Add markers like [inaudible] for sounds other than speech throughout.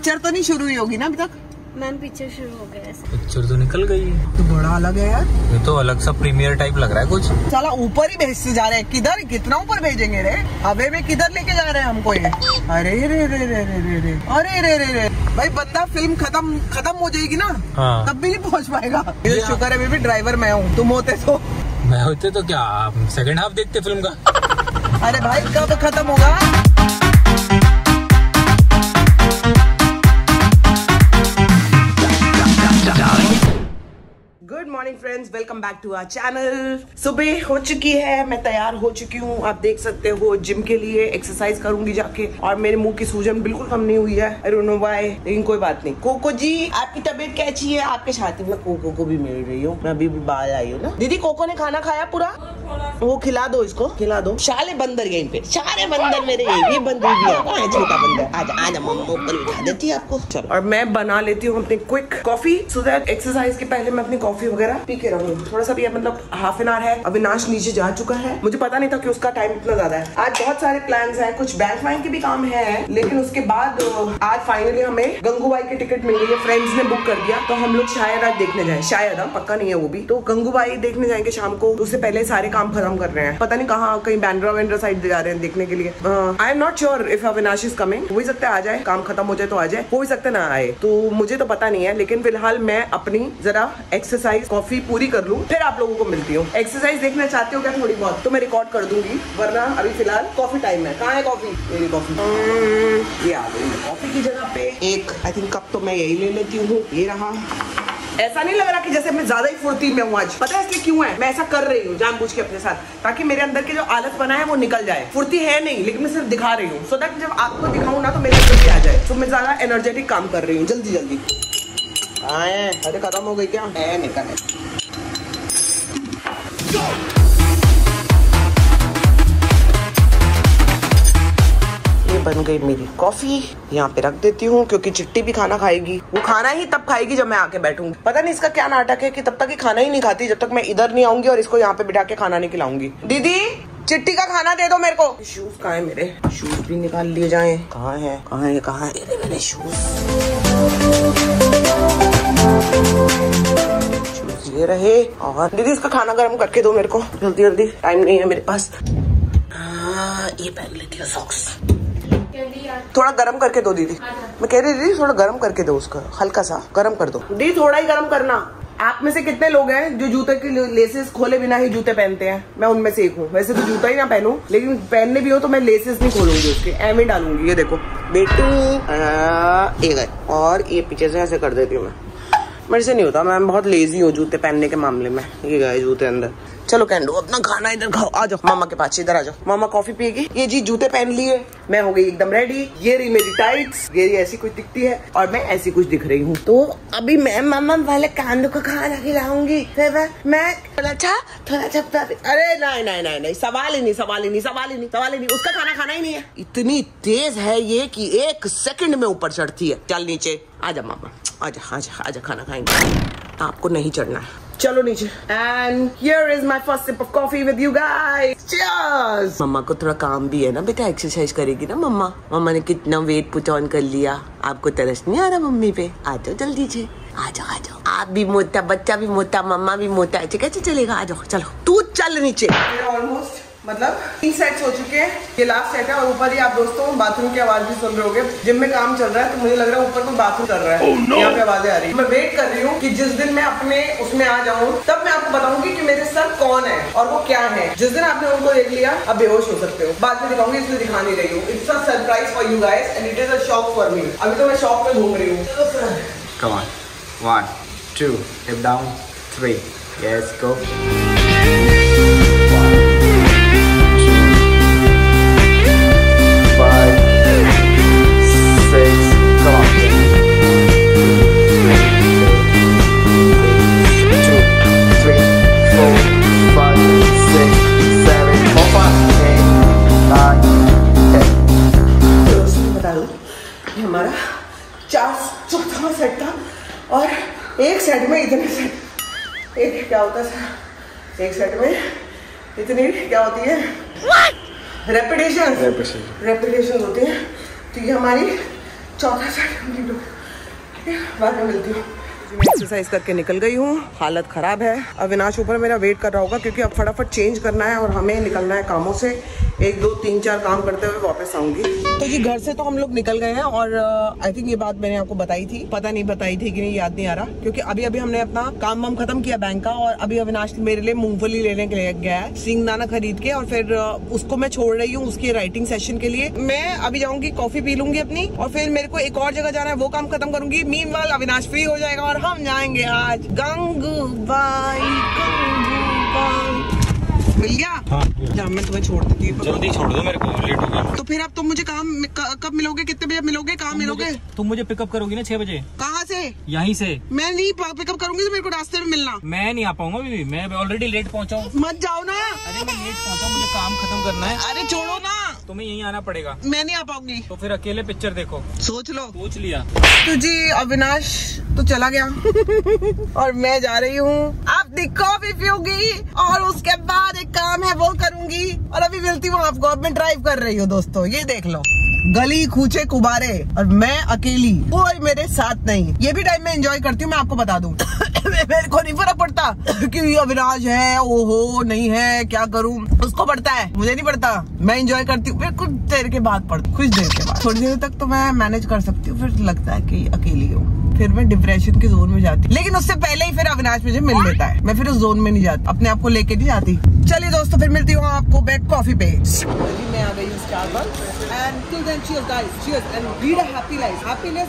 Picture तो नहीं शुरू हुई होगी ना अभी तक? मैम पिक्चर शुरू हो गया पिक्चर तो निकल गई तो बड़ा अलग है यार। ये तो अलग सा प्रीमियर टाइप लग रहा है कुछ। साला ऊपर ही भेजते जा रहे हैं। किधर कितना ऊपर भेजेंगे रे? हवे में किधर लेके जा रहे हैं हमको ये? अरे रे रे रे रे रे रे। अरे रे रे रे। भाई बंदा फ़िल्म खत्म खत्म हो जाएगी ना? हाँ। तब भी नहीं पहुँच पाएगा। शुक्र है बेबी ड्राइवर मैं हूँ। तुम होते तो। मैं होते तो क्या? सेकंड हाफ़ देखते फ़िल्म का? [laughs] अरे भाई कब खत्म होगा? Morning friends welcome back to our channel सुबह हो चुकी है, मैं तैयार हो चुकी हूँ। आप देख सकते हो जिम के लिए एक्सरसाइज करूँगी जाके। और मेरे मुँह की सूजन बिल्कुल कम नहीं हुई है। आई डोंट नो व्हाई लेकिन कोई बात नहीं। कोको जी, आपकी तबीयत कैसी है? आपके छाती में कोको को भी मिल रही हूँ। मैं अभी बाहर आई हूँ ना। दीदी कोको ने खाना खाया पूरा? वो खिला दो इसको। खिला दो। शाले बंदर यहीं पे सारे बंदर मेरे। यहीं ये बंदर भी है। छोटा बंदर? आजा आजा, मम्मा ऊपर बिठा देती है आपको। चलो। और मैं बना लेती हूँ अपनी quick coffee so that exercise के पहले मैं अपनी कॉफ़ी वगैरह पी के रहूँ। थोड़ा सा भी मतलब हाफ़ एन आवर है अविनाश नीचे जा चुका है। मुझे पता नहीं था कि उसका टाइम इतना ज़्यादा है। आज बहुत सारे प्लान है कुछ बैंक वैंक के भी काम है लेकिन उसके बाद आज फाइनली हमें गंगूबाई की टिकट मिल गई है। फ्रेंड्स ने बुक कर दिया तो हम लोग शायद आज देखने जाए। शायद हाँ, पक्का नहीं है वो भी। तो गंगूबाई देखने जाएँगे शाम को। उससे पहले सारे काम खत्म कर रहे हैं। पता नहीं कहाँ कहीं बैंड्रा वैंड्रा साइड जा रहे हैं देखने के लिए। I am not sure if Avinash is coming हो सकता है आ जाए। काम खत्म हो जाए तो आ जाए। ही सकता ना आए। तो मुझे तो पता नहीं है लेकिन फ़िलहाल मैं अपनी जरा एक्सरसाइज कॉफ़ी पूरी कर लूँ फिर आप लोगों को मिलती हूँ। एक्सरसाइज देखना चाहते हो क्या थोड़ी बहुत? तो मैं रिकॉर्ड कर दूँगी वरना अभी फ़िलहाल कॉफ़ी टाइम है। कहाँ है कॉफ़ी मेरी कॉफ़ी ये आ गई कॉफ़ी की जगह पे एक आई थिंक कप तो मैं यही ले लेती हूँ। ये रहा। ऐसा नहीं लग रहा कि जैसे मैं ज़्यादा ही फुर्ती में हूँ आज। पता है इसलिए क्यों है? मैं ऐसा कर रही हूँ जानबूझ के अपने साथ ताकि मेरे अंदर के जो आलत बना है वो निकल जाए। फुर्ती है नहीं लेकिन मैं सिर्फ़ दिखा रही हूँ। सो दैट जब आपको दिखाऊँ ना तो मेरे अंदर भी आ जाए। तो मैं ज़्यादा एनर्जेटिक काम कर रही हूँ। जल्दी जल्दी। आए अरे खत्म हो गई क्या? है निकल ये बन गई मेरी कॉफ़ी। यहाँ पे रख देती हूँ क्योंकि चिट्टी भी खाना खाएगी। वो खाना ही तब खाएगी जब मैं आके बैठूँगी। पता नहीं इसका क्या नाटक है कि तब तक ये खाना ही नहीं खाती जब तक मैं इधर नहीं आऊँगी और इसको यहाँ पे बिठा के खाना नहीं खिलाऊँगी। दीदी चिट्टी का खाना दे दो मेरे को। शूज़ कहाँ है मेरे? शूज़ भी निकाल लिए जाए। कहाँ है? कहाँ है? कहाँ है? मेरे शूज़ ये रहे, और दीदी इसका खाना गर्म करके दो मेरे को। जल्दी जल्दी टाइम नहीं है मेरे पास। ये पहन लेती सॉक्स थोड़ा गरम करके दो दीदी। मैं कह रही दीदी, थोड़ा गरम करके दो उसका हल्का सा गरम कर दो। दीदी, थोड़ा ही गरम करना। आप में से कितने लोग हैं जो जूते की लेसेस खोले बिना ही जूते पहनते हैं? मैं उनमें से एक हूँ। वैसे तो जूता ही ना पहनू, लेकिन पहनने भी हो तो मैं लेसेस नहीं खोलूँगी उसके। एम डालूँगी, ये देखो। बेटू ये गए। और ये पीछे से ऐसे कर देती हूँ मैं। मेरे से नहीं होता, मैं बहुत लेजी हूँ जूते पहनने के मामले में, ये गए जूते अंदर। चलो कैंडो, अपना खाना इधर खाओ, आ जाओ। मामा के पास, इधर आ जाओ। मामा कॉफ़ी पिएगी? ये जी जूते पहन लिए। मैं हो गई एकदम रेडी ये रही मेरी टाइट्स ये रही ऐसी कुछ दिखती है, और मैं ऐसी कुछ दिख रही हूँ। तो अभी मैं मामा वाले कांदू को खाना खिलाऊँगी। मैं- थोड़ा अच्छा थोड़ा अच्छा अरे नहीं नहीं नहीं नहीं, सवाल ही नहीं, सवाल ही नहीं, सवाल ही नहीं, सवाल ही नहीं। उसका खाना खाना ही नहीं है। इतनी तेज है ये की एक सेकंड में ऊपर चढ़ती है। चल नीचे आजा मामा। आजा आजा आजा खाना खाएँगे। आपको नहीं चढ़ना है। चलो नीचे। And here is my first sip of coffee with you guys मम्मा को थोड़ा काम भी है ना, बेटा एक्सरसाइज करेगी ना मम्मा। मम्मा ने कितना वेट पुट ऑन कर लिया। आपको तरस नहीं आ रहा मम्मी पे? आ जाओ, जल्दी से आ जाओ आ जाओ। आप भी मोटा, बच्चा भी मोटा, मम्मा भी मोटा है। कैसे चलेगा, आ जाओ, चलो। तू चल नीचे। ऑलमोस्ट मतलब तीन सेट्स हो चुके हैं। ये लास्ट सेट है और ऊपर ही आप दोस्तों बाथरूम की आवाज़ भी सुन रहे होगे। जिम में काम चल रहा है तो मुझे लग रहा है ऊपर कोई बाथरूम कर रहा है। Oh, no. यहाँ पे आवाज़ें आ रही है। मैं वेट कर रही हूँ कि जिस दिन मैं अपने उसमें आ जाऊँ तब मैं आपको बताऊँगी कि मेरे सर कौन है और वो क्या है। जिस दिन आपने उनको देख लिया अब बेहोश हो सकते हो। बाद में दिखाऊँगी इसलिए दिखा नहीं रही हूँ। It's a surprise for you guys and it is a shock for me अभी तो मैं शॉक में घूम रही हूँ। Come on. One, two, hip down, three. Yes, go. क्या होता है एक सेट में इतनी क्या होती है? रेपिटेशन रेपिटेशन होती है। तो ये हमारी चौथा सेट कंप्लीट हो है? बाद में मिलती हूँ। मैं एक्सरसाइज करके निकल गई हूँ। हालत खराब है। अविनाश, ऊपर मेरा वेट कर रहा होगा क्योंकि अब फटाफट चेंज करना है और हमें निकलना है कामों से। एक, दो, तीन, चार काम करते हुए वापस आऊँगी। तो जी, घर से तो हम लोग निकल गए हैं और आई थिंक ये बात मैंने आपको बताई थी। पता नहीं बताई थी कि नहीं, याद नहीं आ रहा। क्योंकि अभी अभी हमने अपना काम वाम खत्म किया बैंक का और अभी अविनाश मेरे लिए मूंगफली लेने के लिए गया है, सिंग दाना खरीद के और फिर उसको मैं छोड़ रही हूँ उसकी राइटिंग सेशन के लिए। मैं अभी जाऊँगी कॉफ़ी पी लूँगी अपनी और फिर मेरे को एक और जगह जाना है, वो काम खत्म करूँगी। मीन अविनाश फ्री हो जाएगा और हम जाएँगे आज गंगूबाई गंगूबाई। मिल गया हाँ मैं तुम्हें छोड़ देती हूँ जल्दी छोड़ दो मेरे को लेट हो गया तो फिर अब तुम मुझे काम कब मिलोगे? कितने बजे मिलोगे? कहाँ मिलोगे? तुम मुझे पिकअप करोगी ना छह बजे? कहाँ से? यहीं से। मैं नहीं पिकअप करूँगी तो मेरे को रास्ते में मिलना। मैं नहीं आ पाऊँगा अभी मैं ऑलरेडी लेट पहुँचा हूँ। मत जाओ ना। अरे मैं लेट पहुँचा मुझे काम खत्म करना है। अरे छोड़ो ना। तुम्हें यहीं आना पड़ेगा। मैं नहीं आ पाऊँगी। तो फिर अकेले पिक्चर देखो। सोच लो। सोच लिया। तो जी अविनाश तो चला गया। [laughs] और मैं जा रही हूँ। अपनी कॉफ़ी पीऊँगी और उसके बाद एक काम है वो करूँगी। और अभी मिलती हूँ आपको अब मैं ड्राइव कर रही हूँ दोस्तों। ये देख लो। गली खूचे कुबारे। और मैं अकेली। कोई मेरे साथ नहीं। ये भी टाइम मैं एंजॉय करती हूँ मैं आपको बता दूँ। मेरे को नहीं फ़र्क पड़ता कि अविनाश है, ओहो, नहीं है, क्या करूँ? उसको पड़ता है, मुझे नहीं पड़ता। मैं एंजॉय करती हूँ। कुछ देर के बाद पड़ता, कुछ देर के बाद। थोड़ी देर तक तो मैं मैनेज कर सकती हूँ, फिर लगता है कि अकेली हूँ। फिर मैं डिप्रेशन के जोन में जाती लेकिन उससे पहले ही फिर अविनाश मुझे मिल लेता है। मैं फिर उस जोन में नहीं जाती, अपने आप को लेके नहीं जाती। चलिए दोस्तों, फिर मिलती हूँ आपको बैक कॉफ़ी पे। मैं आ गई हूँ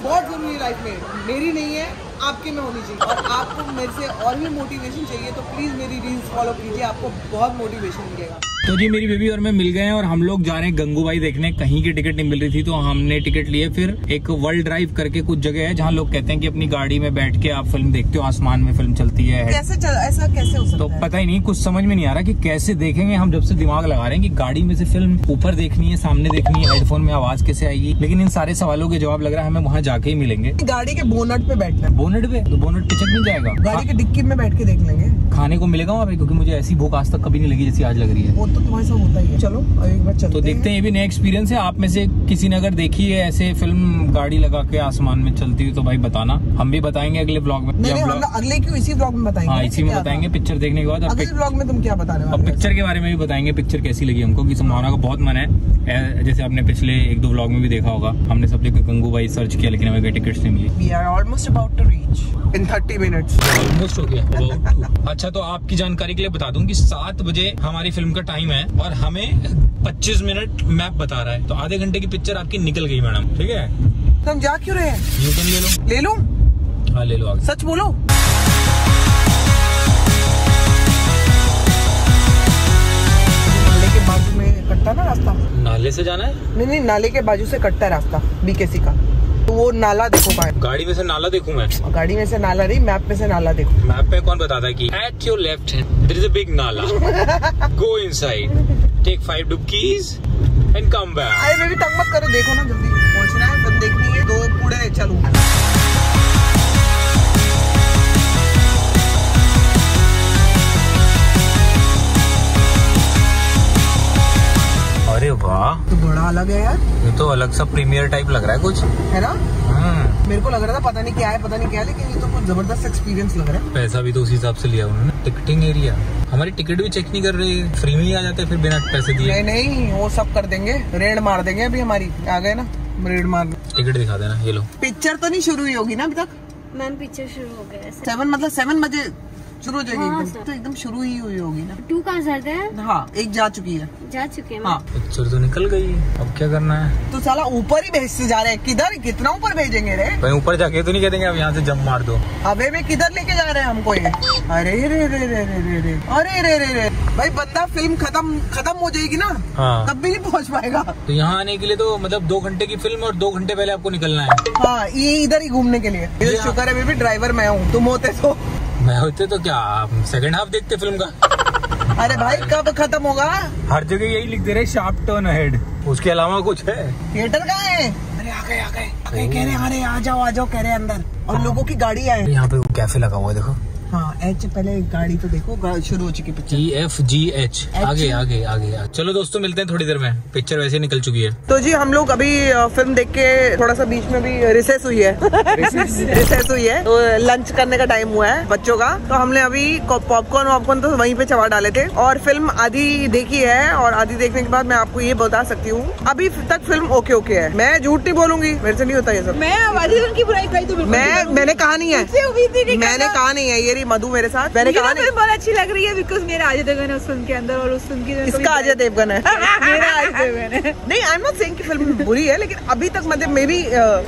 बहुत ज़रूरी लाइफ में। मेरी नहीं है आपके में होनी चाहिए और आपको मेरे से और भी मोटिवेशन चाहिए तो प्लीज़ मेरी रील्स फॉलो कीजिए आपको बहुत मोटिवेशन मिलेगा। तो जी मेरी बेबी और मैं मिल गए हैं और हम लोग जा रहे हैं गंगूबाई देखने। कहीं की टिकट नहीं मिल रही थी तो हमने टिकट लिए। फिर एक वर्ल्ड ड्राइव करके कुछ जगह है जहाँ लोग कहते हैं कि अपनी गाड़ी में बैठ के आप फ़िल्म देखते हो आसमान में फ़िल्म चलती है। कैसे चल, ऐसा कैसे हो तो सकता है? पता ही नहीं कुछ समझ में नहीं आ रहा कि कैसे देखेंगे हम जब से दिमाग लगा रहे हैं कि गाड़ी में से फ़िल्म ऊपर देखनी है सामने देखनी है हेडफोन में आवाज़ कैसे आएगी। लेकिन इन सारे सवालों के जवाब लग रहा है हमें वहाँ जाके ही मिलेंगे। गाड़ी के बोनट पे बैठना है। बोनेट पे? तो बोनेट पे चेक मिल जाएगा। गाड़ी के डिक्की में बैठ के देख लेंगे। खाने को मिलेगा वहाँ पे? क्योंकि मुझे ऐसी भूख आज तक कभी नहीं लगी जैसी आज लग रही है। वो तो तुम्हारे साथ होता ही है। चलो एक बार चलते तो देखते हैं ये भी नया एक्सपीरियंस है। आप में से किसी ने अगर देखी है ऐसे फ़िल्म गाड़ी लगा के आसमान में चलती हुई तो भाई बताना। हम भी बताएँगे अगले ब्लॉग में। नहीं नहीं अगले क्यों इसी ब्लॉग में बताएँगे? हाँ इसी में बताएँगे पिक्चर देखने के बाद। अगले ब्लॉग में तुम क्या बताने और वाले हो? पिक्चर के बारे में भी बताएँगे पिक्चर कैसी लगी हमको कि संभावना का बहुत मन है। जैसे आपने पिछले एक दो ब्लॉग में भी देखा होगा हमने सब जगह गंगूबाई सर्च किया लेकिन हमें टिकट्स नहीं मिली। We are almost about to reach in 30 minutes almost हो गया। अच्छा तो आपकी जानकारी के लिए बता दूँ कि सात बजे हमारी फ़िल्म का टाइम है और हमें 25 मिनट मैप बता रहा है। तो आधे घंटे की पिक्चर आपकी निकल गई मैडम ठीक है? तुम जा क्यों रहे हैं? ले लो। ले लूँ? हाँ ले लो आगे। सच बोलो। नाले के बाजू में कटता ना रास्ता? नाले से जाना है? नहीं नहीं नाले के बाजू से कटता है रास्ता बीकेसी का। तो वो नाला देखो पाए गाड़ी में से नाला देखू मैं? गाड़ी में से नाला नहीं मैप में से नाला देखो। मैप पे कौन बताता है की at your left is a big nala. Go inside take five डुबकीज and come back अरे मेरी तंग मत करो देखो ना जल्दी। पहुँचना है बंदे देखनी है दो कूड़े चलो। अरे वाह। तो बड़ा अलग है यार। ये तो अलग सा प्रीमियर टाइप लग रहा है कुछ। है ना? हम्म। मेरे को लग रहा था पता नहीं क्या है पता नहीं क्या है लेकिन ये तो कुछ ज़बरदस्त एक्सपीरियंस लग रहा है। पैसा भी तो उसी हिसाब से लिया उन्होंने। टिकटिंग एरिया हमारी टिकट भी चेक नहीं कर रही फ्री में ही आ जाते फिर बिना पैसे दिए। नहीं नहीं वो सब कर देंगे। रेड मार देंगे अभी हमारी। आ गए ना? रेड मार टिकट दिखा देना ये लो। पिक्चर तो नहीं शुरू हुई होगी ना अभी तक? मैम पिक्चर शुरू हो गया सेवन मतलब सेवन बजे शुरू हो जाएगी हाँ, एकदम तो एकदम शुरू ही हुई होगी ना। टू कहाँ जाते हैं। हाँ एक जा चुकी है। जा चुके हैं। हाँ। पिक्चर तो निकल गई। अब क्या करना है? तो साला ऊपर ही भेजते जा रहे हैं। किधर कितना ऊपर भेजेंगे रे? भाई ऊपर जाके तो नहीं कह देंगे अब यहाँ से जम मार दो। हवे में किधर लेके जा रहे हैं हमको ये? अरे रे रे रे रे रे रे। अरे रे रे रे। भाई बंदा फ़िल्म खत्म खत्म हो जाएगी ना? हाँ। तब भी नहीं पहुँच पाएगा। तो यहाँ आने के लिए तो मतलब दो घंटे की फ़िल्म और दो घंटे पहले आपको निकलना है। हाँ ये इधर ही घूमने के लिए। शुक्र है बेबी ड्राइवर मैं हूँ। तुम होते तो मैं होते तो क्या सेकंड हाफ़ देखते फ़िल्म का? अरे भाई कब खत्म होगा? हर जगह यही लिख दे रहे शार्प टर्न हेड उसके अलावा कुछ है? थिएटर कहाँ है? अरे आ गए आ गए कह रहे अरे आ जाओ आ जाओ कह रहे अंदर। और लोगों की गाड़ी आए। यहाँ पे वो कैफ़े लगा हुआ है देखो। हाँ एच पहले गाड़ी तो देखो शुरू हो चुकी picture E F G H आगे आगे आगे। चलो दोस्तों मिलते हैं थोड़ी देर में। पिक्चर वैसे निकल चुकी है। तो जी हम लोग अभी फ़िल्म देख के थोड़ा सा बीच में भी रिसेस हुई है। रिसेस [laughs] हुई है। तो लंच करने का टाइम हुआ है बच्चों का। तो हमने अभी पॉपकॉर्न वॉपकॉर्न तो वहीं पे चबा डाले थे। और फ़िल्म आधी देखी है और आधी देखने के बाद मैं आपको ये बता सकती हूँ। अभी तक फ़िल्म ओके ओके है। मैं झूठ नहीं बोलूँगी। मेरे से नहीं होता ये सब। मैं आवाज़ उनकी बुराई तो मैं मैंने कहा नहीं है। मैंने कहा नहीं है। ये रही मधु मेरे साथ। मैंने कहा नहीं। फ़िल्म बहुत अच्छी लग रही है बिकॉज़ मेरा अजय देवगन है उस फ़िल्म के अंदर और उस फ़िल्म की इसका अजय देवगन है। [laughs] मेरा अजय देवगन है। नहीं आई एम नॉट सेइंग कि फ़िल्म बुरी है लेकिन अभी तक मतलब मे बी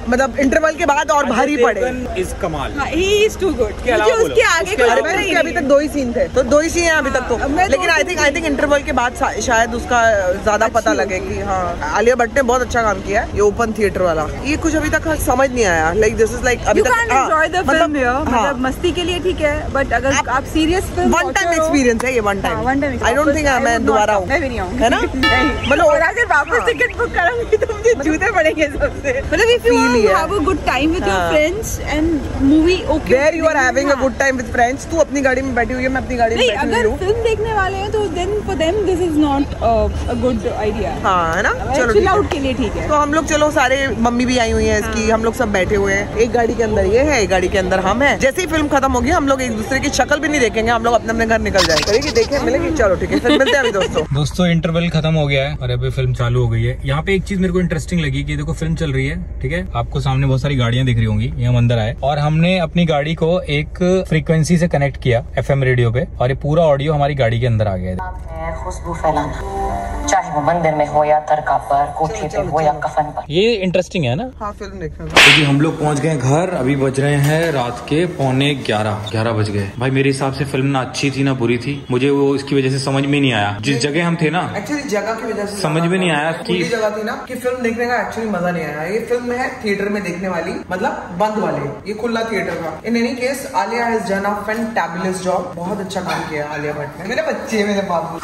मतलब इंटरवल के बाद और भारी पड़े। इस कमाल। ही इज़ टू गुड मुझे उसके आगे मैंने अभी तक दो ही सीन थे तो दो ही सीन है अभी तक तो। लेकिन I think I think interval के बाद शायद उसका ज़्यादा पता लगे कि हाँ। आलिया भट्ट ने बहुत अच्छा काम किया है ये ओपन थिएटर वाला। ये कुछ अभी तक समझ नहीं आया। लाइक दिस इज़ लाइक अभी तक हाँ, एंजॉय द फ़िल्म हियर हाँ, मतलब मस्ती के लिए ठीक है बट अगर आप- सीरियस वन टाइम एक्सपीरियंस है ये one time one time I don't think मैं दोबारा हूँ मैं भी नहीं आऊँगी। है ना? [laughs] मतलब और अगर वापस हाँ। टिकट बुक कराऊँगी तो मुझे जूते पड़ेंगे सबसे। मतलब इफ़ यू ही है। Have a good time with your हाँ। Friends and movie okay where you are having a good time with friends तू अपनी गाड़ी में बैठी हुई है मैं अपनी गाड़ी में बैठी हुई अगर फ़िल्म देखने वाले हैं तो then for them this is not a good idea हाँ है ना? चलो चिल आउट के लिए ठीक है। तो हम लोग चलो सारे मम्मी भी आई हुई है इसकी हम लोग सब बैठे हुए हैं। एक गाड़ी के अंदर ये है एक गाड़ी के अंदर हम है। जैसे ही फ़िल्म खत्म होगी हम लोग एक दूसरे की शक्ल भी नहीं देखेंगे हम लोग अपने अपने घर निकल जाएँगे। करेगी देखे मिलेगी चलो ठीक है फिर मिलते हैं अभी दोस्तों। दोस्तों इंटरवल खत्म हो गया है और अभी फ़िल्म चालू हो गई है। यहाँ पे एक चीज़ मेरे को इंटरेस्टिंग लगी की देखो फ़िल्म चल रही है ठीक है? आपको सामने बहुत सारी गाड़ियाँ दिख रही होंगी ये हम अंदर आए। और हमने अपनी गाड़ी को एक फ्रीक्वेंसी से कनेक्ट किया एफएम रेडियो पे और ये पूरा ऑडियो हमारी गाड़ी के अंदर आ गया है। है खुशबू फैलाना। चाहे वो मंदिर में हो या दरगाह पर कोठी पे हो या कफन पर। ये इंटरेस्टिंग है ना? हाँ फ़िल्म देखना। तो हम लोग पहुँच गए घर अभी बज रहे हैं रात के पौने ग्यारह। ग्यारह बज गए। भाई मेरे हिसाब से फ़िल्म ना अच्छी थी ना बुरी थी। मुझे वो इसकी वजह से समझ में नहीं आया। जिस जगह हम थे ना एक्चुअली जगह की वजह से समझ में नहीं आया कि- जगह थी ना कि फ़िल्म देखने का एक्चुअली मज़ा नहीं आया। ये फ़िल्म है थिएटर में देखने वाली मतलब बंद वाले। ये खुला थिएटर था। In any case Alia has done a fantabulous job बहुत अच्छा काम किया आलिया भट्ट ने। मेरे बच्चे मेरे बाबू।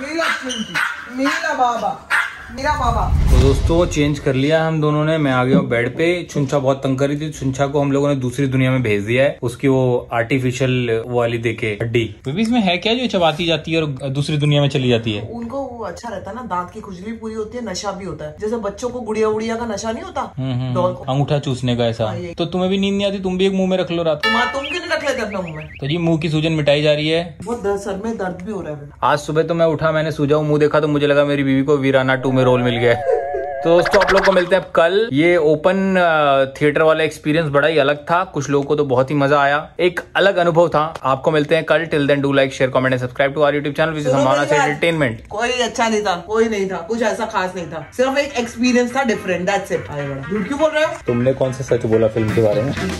मेरा चिंटी मेरा बाबा। मेरा बाबा। दोस्तों चेंज कर लिया हम दोनों ने। मैं आ गया हूँ बेड पे। छुंछा बहुत तंग कर रही थी। छुंछा को हम लोगों ने दूसरी दुनिया में भेज दिया है। उसकी वो आर्टिफिशियल वो वाली देखे हड्डी। बेबी इसमें है क्या जो चबाती जाती है और दूसरी दुनिया में चली जाती है? उनको वो अच्छा रहता है ना दांत की खुजली पूरी होती है नशा भी होता है। जैसे बच्चों को गुड़िया उड़िया का नशा नहीं होता? डॉल को। अंगूठा चूसने का ऐसा। हाँ, तो तुम्हें भी नींद नहीं आती? तुम भी एक मुँह में रख लो रात को। तुम तुम क्यों नहीं रख लेते अपना मुँह में? तो जी मुँह की सूजन मिटाई जा रही है। बहुत दर्द सर में दर्द भी हो रहा है। आज सुबह तो मैं उठा मैंने सूझा हूँ मुँह देखा तो मुझे लगा मेरी बीवी को वीराना टू में रोल मिल गया है। तो दोस्तों आप लोग को मिलते हैं अब कल। ये ओपन थिएटर वाला एक्सपीरियंस बड़ा ही अलग था। कुछ लोगों को तो बहुत ही मज़ा आया। एक अलग अनुभव था। आपको मिलते हैं कल। Till then do like share comment and subscribe to our YouTube channel which Sambhavna से एंटरटेनमेंट कोई अच्छा नहीं था। कोई नहीं था। कुछ ऐसा खास नहीं था। सिर्फ़ एक एक्सपीरियंस था डिफरेंट दैट्स इट क्यों बोल रहे हो? तुमने कौन सा सच बोला फ़िल्म के बारे में? कुछ